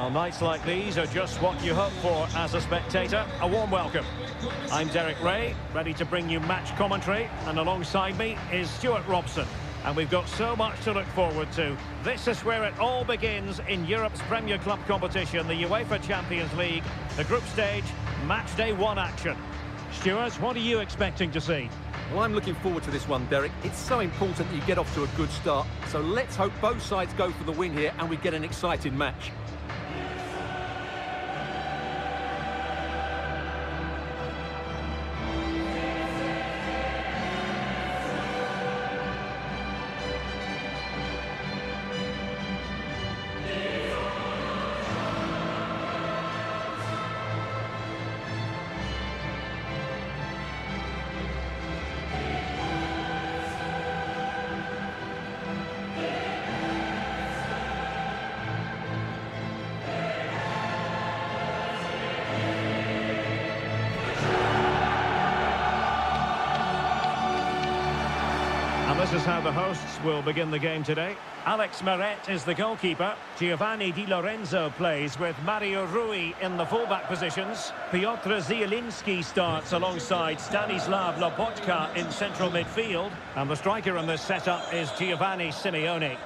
Well, nights like these are just what you hope for as a spectator. A warm welcome. I'm Derek Ray, ready to bring you match commentary, and alongside me is Stuart Robson. And we've got so much to look forward to. This is where it all begins in Europe's Premier Club competition, the UEFA Champions League, the group stage, match day one action. Stuart, what are you expecting to see? Well, I'm looking forward to this one, Derek. It's so important that you get off to a good start. So let's hope both sides go for the win here and we get an exciting match. How the hosts will begin the game today. Alex Meret is the goalkeeper. Giovanni Di Lorenzo plays with Mario Rui in the fullback positions. Piotr Zielinski starts alongside Stanislav Lobotka in central midfield. And the striker in this setup is Giovanni Simeone.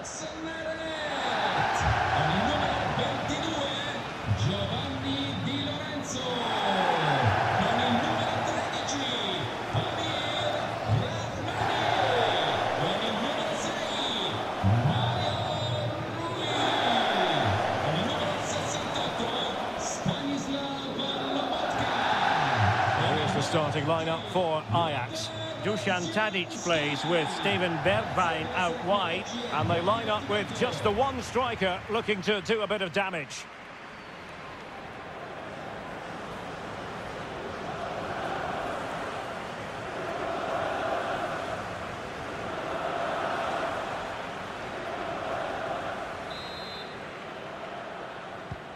Starting lineup for Ajax. Dusan Tadic plays with Steven Bergwijn out wide, and they line up with just the one striker looking to do a bit of damage.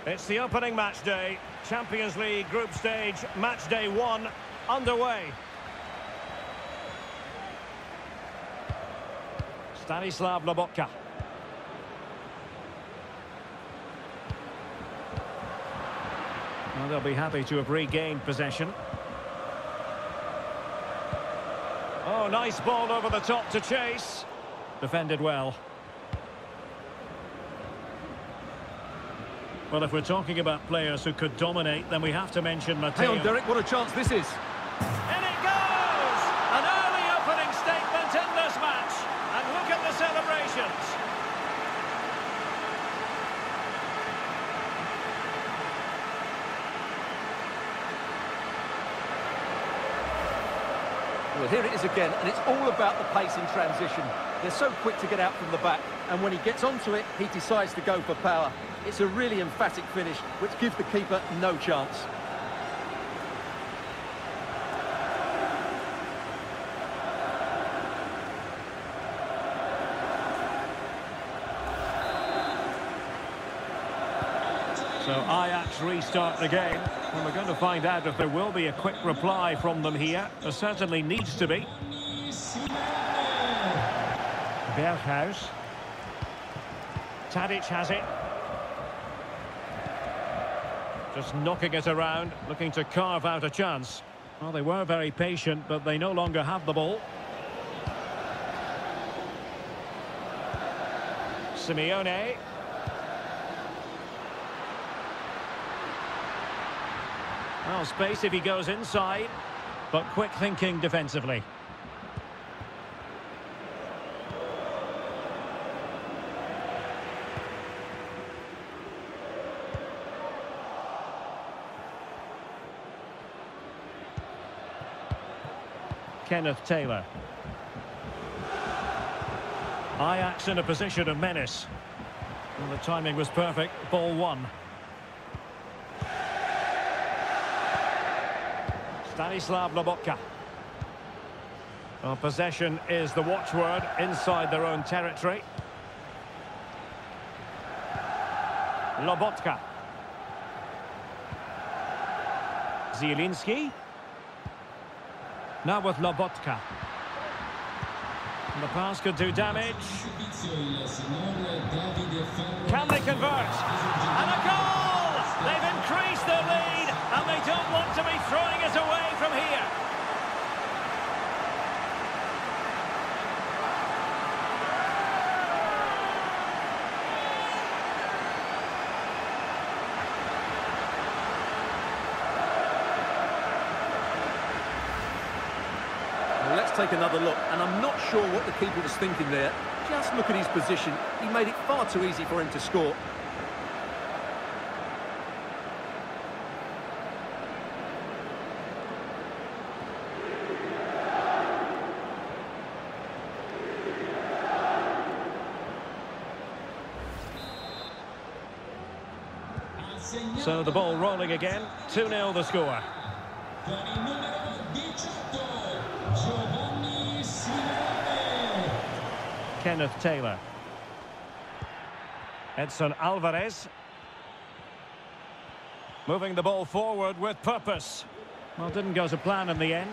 It's the opening match day, Champions League group stage, match day one, underway. Stanislav Lobotka. Well, they'll be happy to have regained possession. Oh, nice ball over the top to chase. Defended well. Well, if we're talking about players who could dominate, then we have to mention Matteo. Hang on, Derek, what a chance this is. And it goes! An early opening statement in this match. And look at the celebrations. Well, here it is again, and it's all about the pace in transition. They're so quick to get out from the back, and when he gets onto it, he decides to go for power. It's a really emphatic finish, which gives the keeper no chance. So Ajax restart the game. And we're going to find out if there will be a quick reply from them here. There certainly needs to be. Berghuis. Tadic has it. Just knocking it around, looking to carve out a chance. Well, they were very patient, but they no longer have the ball. Simeone. Well, space if he goes inside, but quick thinking defensively. Kenneth Taylor. Ajax in a position of menace. Well, the timing was perfect. Ball one. Stanislav Lobotka. Well, possession is the watchword inside their own territory. Lobotka. Zielinski. Now with Lobotka. And the pass could do damage. Can they convert? And a goal! To be throwing it away from here. Let's take another look, and I'm not sure what the keeper was thinking there. Just look at his position. He made it far too easy for him to score. So the ball rolling again, 2-0 the score. Kenneth Taylor. Edson Alvarez. Moving the ball forward with purpose. Well, didn't go to plan in the end.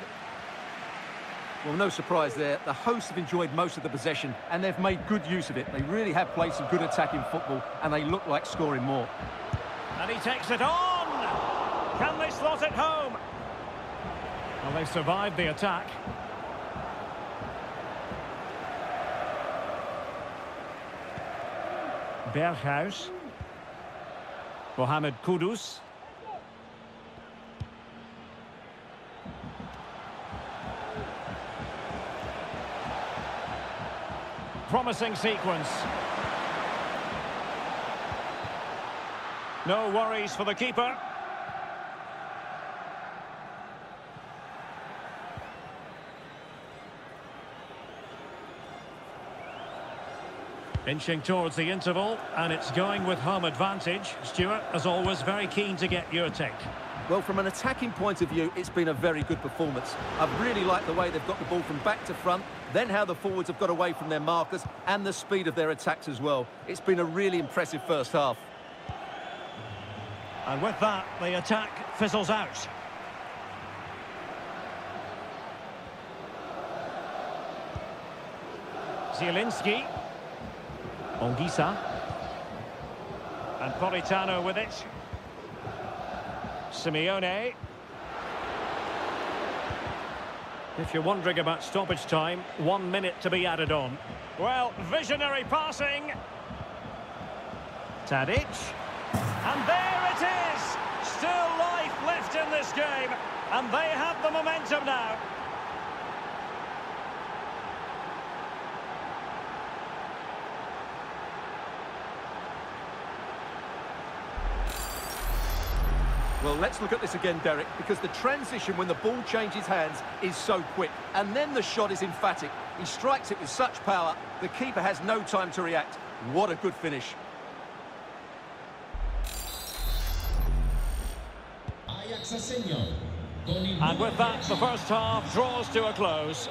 Well, no surprise there. The hosts have enjoyed most of the possession, and they've made good use of it. They really have played some good attacking football, and they look like scoring more. And he takes it on! Can they slot it home? Well, they survived the attack. Berghuis. Mohamed Kudus. Promising sequence. No worries for the keeper. Inching towards the interval, and it's going with home advantage. Stuart, as always, very keen to get your take. Well, from an attacking point of view, it's been a very good performance. I've really liked the way they've got the ball from back to front, then how the forwards have got away from their markers, and the speed of their attacks as well. It's been a really impressive first half. And with that, the attack fizzles out. Zielinski. Anguissa. And Politano with it. Simeone. If you're wondering about stoppage time, one minute to be added on. Well, visionary passing. Tadic. And there it is! Still life left in this game. And they have the momentum now. Well, let's look at this again, Derek, because the transition when the ball changes hands is so quick. And then the shot is emphatic. He strikes it with such power, the keeper has no time to react. What a good finish. And with that, the first half draws to a close.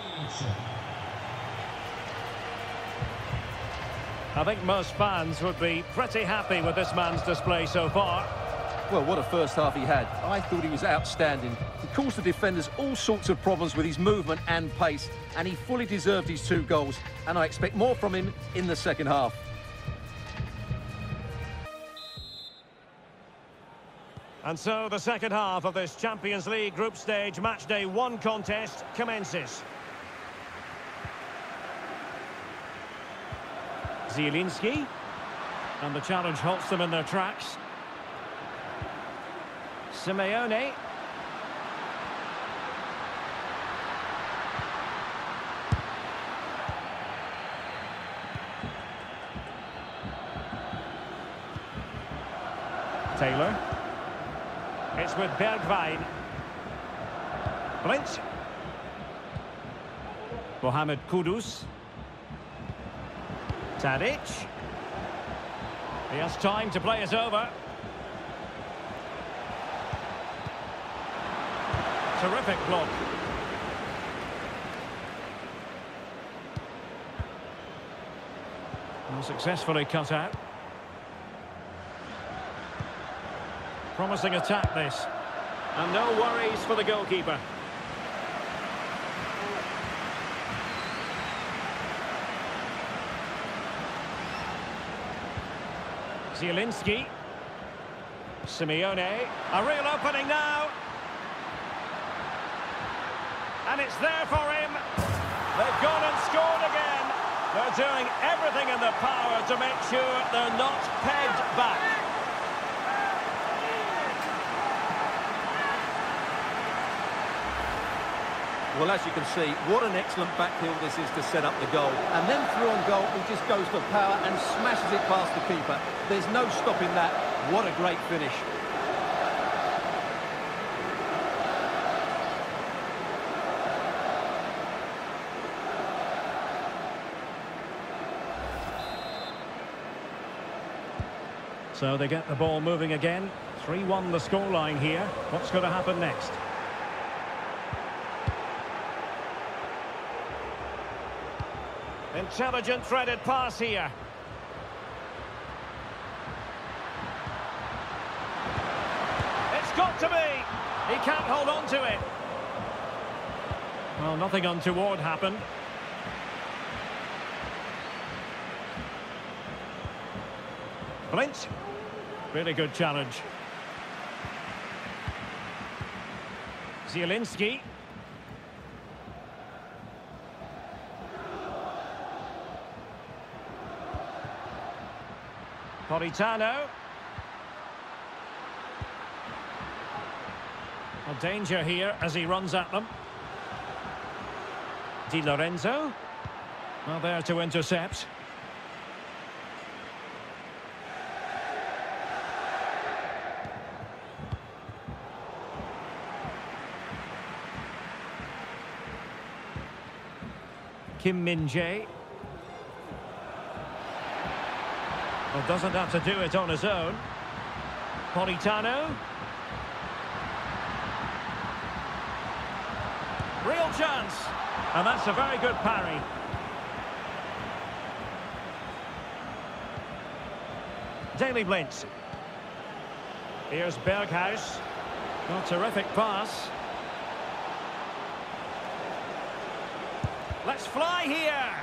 I think most fans would be pretty happy with this man's display so far. Well, what a first half he had. I thought he was outstanding. He caused the defenders all sorts of problems with his movement and pace, and he fully deserved his two goals, and I expect more from him in the second half. And so the second half of this Champions League group stage match day one contest commences. Zielinski. And the challenge halts them in their tracks. Simeone. Taylor. It's with Bergwijn. Blind. Mohamed Kudus. Tadic. He has time to play it over. Terrific block. And successfully cut out. Promising attack, this. And no worries for the goalkeeper. Zielinski. Simeone. A real opening now. And it's there for him. They've gone and scored again. They're doing everything in their power to make sure they're not pegged back. Well, as you can see, what an excellent backfield this is to set up the goal. And then through on goal, he just goes for power and smashes it past the keeper. There's no stopping that. What a great finish. So they get the ball moving again. 3-1 the scoreline here. What's going to happen next? Intelligent threaded pass here. It's got to be. He can't hold on to it. Well, nothing untoward happened. Blind. Really good challenge. Zielinski. Politano. A danger here as he runs at them. Di Lorenzo. Well, there to intercept. Kim Min-jae. Well, doesn't have to do it on his own. Politano. Real chance. And that's a very good parry. Daley Blind. Here's Berghuis. A terrific pass. Let's fly here.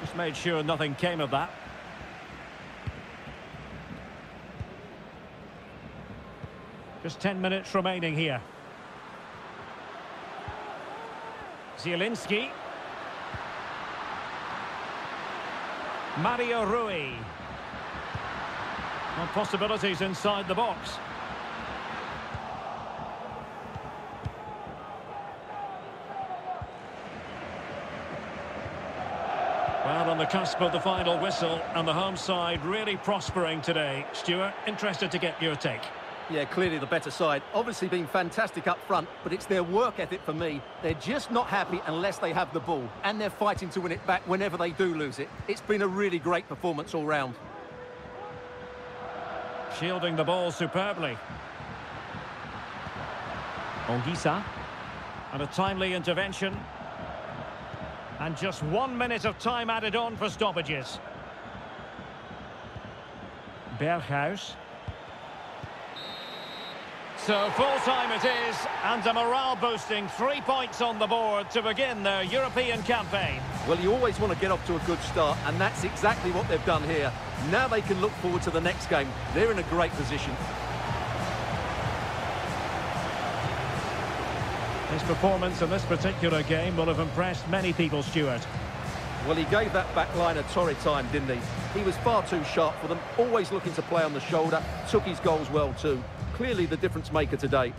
Just made sure nothing came of that. Just 10 minutes remaining here. Zielinski. Mario Rui. Well, possibilities inside the box. Well, on the cusp of the final whistle, and the home side really prospering today. Stuart, interested to get your take. Yeah, clearly the better side. Obviously being fantastic up front, but it's their work ethic for me. They're just not happy unless they have the ball, and they're fighting to win it back whenever they do lose it. It's been a really great performance all round. Shielding the ball superbly. Anguissa. And a timely intervention. And just one minute of time added on for stoppages. Berghuis. So full-time it is, and a morale-boosting three points on the board to begin their European campaign. Well, you always want to get off to a good start, and that's exactly what they've done here. Now they can look forward to the next game. They're in a great position. His performance in this particular game will have impressed many people, Stuart. Well, he gave that back line a torrid time, didn't he? He was far too sharp for them, always looking to play on the shoulder, took his goals well too. Clearly the difference maker today.